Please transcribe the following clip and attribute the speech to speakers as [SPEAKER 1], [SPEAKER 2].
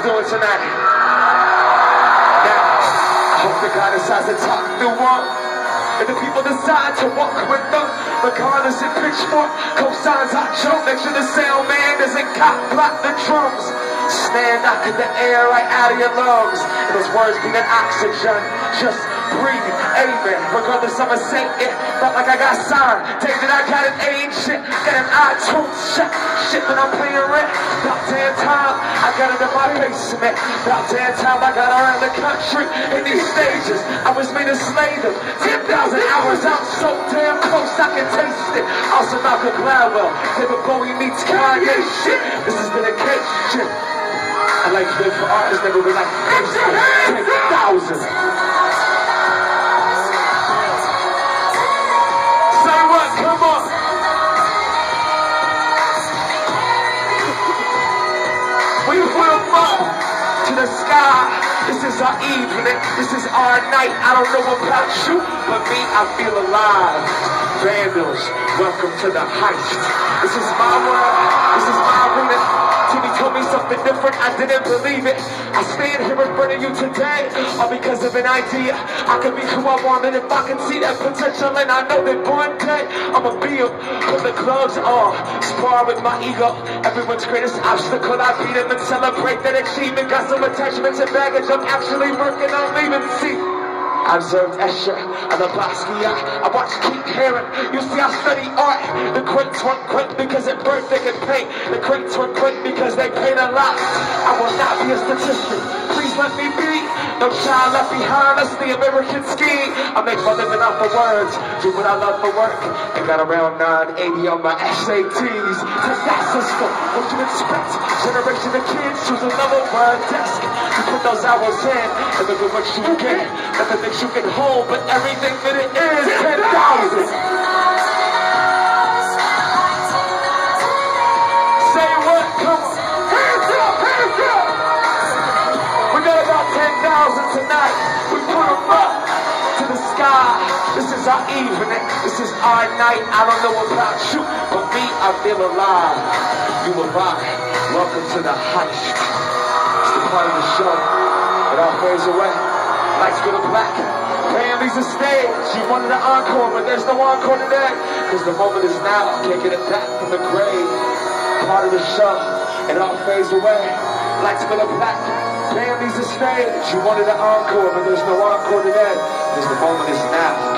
[SPEAKER 1] Doing tonight? Now, I hope the God decides to talk through one. And the people decide to walk with them. Regardless of Pitchfork, cosigns I joke. Make sure the sound man doesn't cop block the drums. Snare knocking the air right out of your lungs. And his words being oxygen. Just breathe, amen. Regardless of a saint, it felt like I got signed. Take that I got an agent, got an iTunes shit. Shit when I'm paying rent. About damn time, got it in my basement. About damn time, I got around the country in these stages. I was made to slay them. 10,000 hours out so damn close, I can taste it. Also, Malcolm Gladwell, David Bowie meets Kanye shit. This is dedication. I like to live for artists, never been like Up to the sky. This is our evening. This is our night. I don't know about you, but me, I feel alive. Vandals, welcome to the heist. This is my world. This is my arena. Jimmy told me something different, I didn't believe it. I stand here in front of you today, all because of an idea. I can be who I want, and if I can see that potential, and I know that one day I'ma be him. Put the gloves on, spar with my ego. Everyone's greatest obstacle, I beat him and celebrate that achievement. Got some attachments and baggage, I'm actually working on leaving. See, I observed Escher and the Basquiat. I watched Keith Haring. You see, I study art. The greats weren't great because at birth they could paint. The greats weren't great because they paint a lot. I will not be a statistic. Let me be. No child left behind. That's the American scheme. I make my living off of words. Do what I love for work. And got around 980 on my SATs. To that system, what you expect? Generation of kids choose another word desk. You put those hours in, and look at what you get. Nothing that you can hold, but everything that it is, 10,000. Up to the sky. This is our evening. This is our night. I don't know about you, but me, I feel alive. You arrive. Welcome to the heist. It's the part of the show that all fades away. Lights go to black. Mack leaves the stage. You wanted an encore, but there's no encore today. Cause the moment is now. Can't get it back from the grave. Part of the show. It all fades away. Lights go to black. Leaves the stage. You wanted an encore, but there's no encore today. Cause the moment is now.